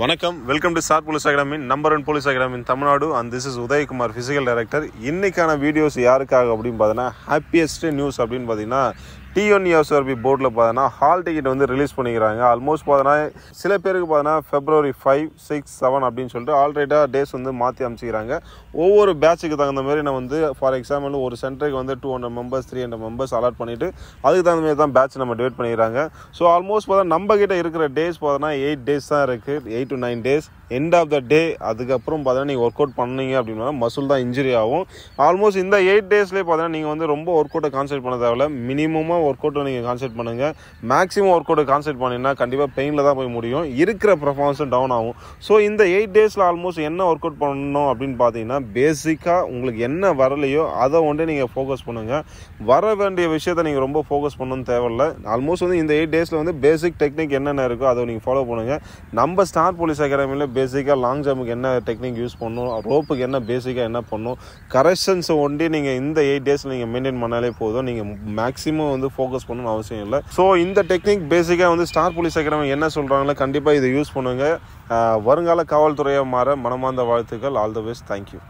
வணக்கம். Welcome to star police அகாடமின் number one police அகாடமின் Tamil Nadu. And this is Udhayakumar physical director இன்னைக்கான videos யாருக்காக அப்படின்னு பார்த்தீங்கன்னா ஹாப்பியஸ்ட் நியூஸ் அப்படின்னு பார்த்தீங்கன்னா டிஎன்இஎஸ்ஆர்பி போர்டில் பார்த்தீங்கன்னா ஹால் டிக்கெட் வந்து ரிலீஸ் பண்ணிக்கிறாங்க. ஆல்மோஸ்ட் பார்த்தீங்கன்னா சில பேருக்கு பார்த்தீங்கன்னா ஃபெப்ரவரி ஃபைவ் சிக்ஸ் செவன் அப்படின்னு சொல்லிட்டு ஆல்ரெடியாக டேஸ் வந்து மாற்றி அமைச்சிக்கிறாங்க ஒவ்வொரு பேட்சுக்கு தகுந்த மாதிரி நான் வந்து ஃபார் எக்ஸாம்பிள் ஒரு சென்டருக்கு வந்து two hundred members three hundred members allot பண்ணிவிட்டு அதுக்கு தகுந்த மாதிரி தான் பேட்ச் நம்ம டிவைட் பண்ணிக்கிறாங்க. ஸோ ஆல்மோஸ்ட் பார்த்தா நம்ம கிட்ட இருக்கிற டேஸ் பார்த்தோன்னா எயிட் டேஸ் தான் இருக்குது eight to nine days end of the day அதுக்கப்புறம் பார்த்தீங்கன்னா நீங்கள் ஒர்க் அவுட் பண்ணீங்க அப்படின்னா மசில் தான் இன்ஜுரி ஆகும். ஆல்மோஸ்ட் இந்த எயிட் டேஸ்லேயே பார்த்தீங்கன்னா நீங்கள் வந்து ரொம்ப ஒர்க் அவுட்டை கான்சென்ட் பண்ண தேவையில்ல. மினிமமாக ஒர்க் அவுட்டை நீங்கள் கான்சென்ட் பண்ணுங்கள் மேக்ஸிமம் ஒர்க் அவுட்டை கான்சென்ட் பண்ணிங்கன்னா கண்டிப்பாக பெயினில் தான் போய் முடியும். இருக்கிற பர்ஃபார்மன்ஸும் டவுன் ஆகும். ஸோ இந்த எயிட் டேஸில் ஆல்மோஸ்ட் என்ன ஒர்க் அவுட் பண்ணணும் அப்படின்னு பார்த்தீங்கன்னா பேசிக்காக உங்களுக்கு என்ன வரலையோ அதை ஒன்றே நீங்கள் ஃபோக்கஸ் பண்ணுங்கள் வர வேண்டிய விஷயத்தை நீங்கள் ரொம்ப ஃபோக்கஸ் பண்ணணும் தேவையில்ல. ஆல்மோஸ்ட் வந்து இந்த எயிட் டேஸில் வந்து பேசிக் டெக்னிக் என்னென்ன இருக்கோ அதை நீங்கள் ஃபாலோ பண்ணுங்கள் நம்ம ஸ்டார் போலீஸ் அகாடமியில் பேசிக்காக லாங் ஜம்ப்புக்கு என்ன டெக்னிக் யூஸ் பண்ணணும் ரோப்புக்கு என்ன பேசிக்காக என்ன பண்ணணும் கரெக்ஷன்ஸை ஒண்டி நீங்கள் இந்த எயிட் டேஸில் நீங்கள் மெயின்டைன் பண்ணாலே போதும். நீங்கள் மேக்ஸிமம் வந்து ஃபோக்கஸ் பண்ணணும்னு அவசியம் இல்லை. ஸோ இந்த டெக்னிக் பேசிக்காக வந்து ஸ்டார் போலீஸ் அகாடமி என்ன சொல்கிறாங்களோ கண்டிப்பாக இதை யூஸ் பண்ணுங்கள் வருங்கால காவல்துறையாக மாற மனமார்ந்த வாழ்த்துக்கள். All the best thank you